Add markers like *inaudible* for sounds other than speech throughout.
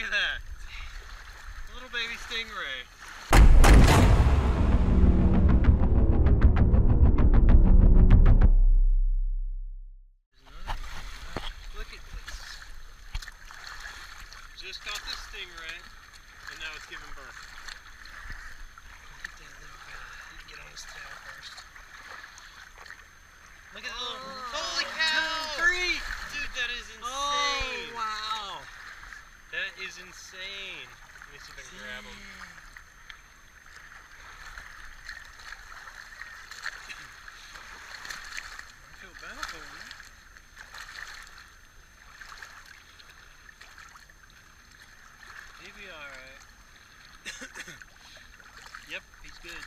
Look at that. Little baby stingray. Look at this. Just caught this stingray, and now it's giving birth. Look at that little guy. You get on his tail first. Look at the oh, little. Holy cow! three. Dude, that is insane. Oh, wow. That is insane. Let me see if I can grab him. I feel bad for him. He'll be alright. *coughs* yep, he's good.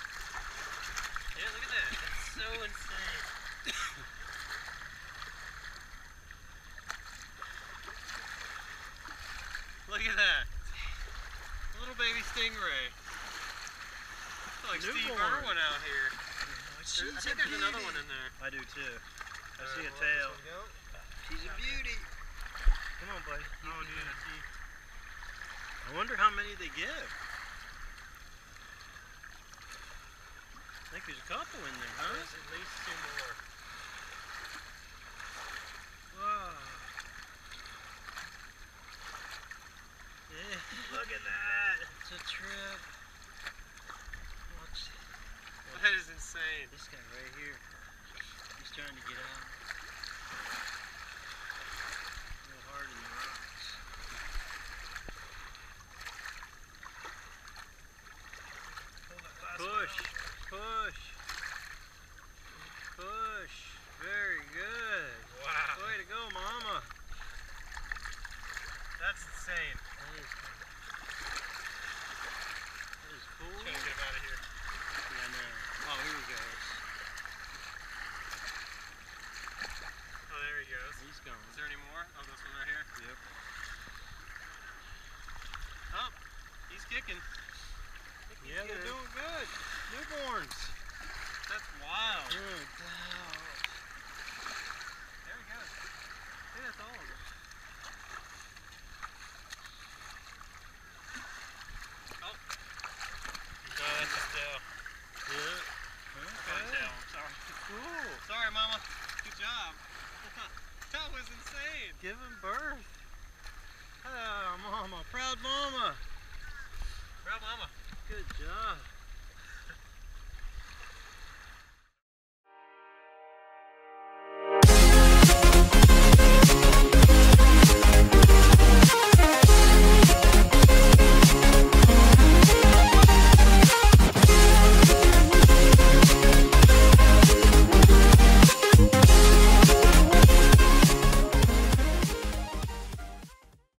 Yeah, look at that. That's so insane. *coughs* *coughs* look at that. A little baby stingray. It's like Steve Irwin out here. She's I think there's another one in there. I do too. I see a tail. well, this one go. She's a beauty. Come on, buddy. Oh, dude, I see. I wonder how many they give. I think there's a couple in there, huh? There's at least two more. Whoa. Yeah, look at that. It's a trip. Watch That is insane. this guy right here. He's trying to get out. A hard in the rocks. Push, push, push. Very good. Wow. Way to go, mama. That's insane. That is, that is cool. Trying to get him out of here. Yeah, I know. Oh, here he goes. Oh, there he goes. He's gone. Is there any more? Oh, this one right here. Yep. Oh, he's kicking. Yeah, they're doing good. Newborns. That's wild. Good God. There he goes. Yeah, that's all of them. Oh. No, that's his tail. Yeah. Okay. tail. I'm sorry. Cool. Sorry, Mama. Good job. *laughs* that was insane. Giving birth. Oh, mama. Proud mama. Proud Mama. Good job.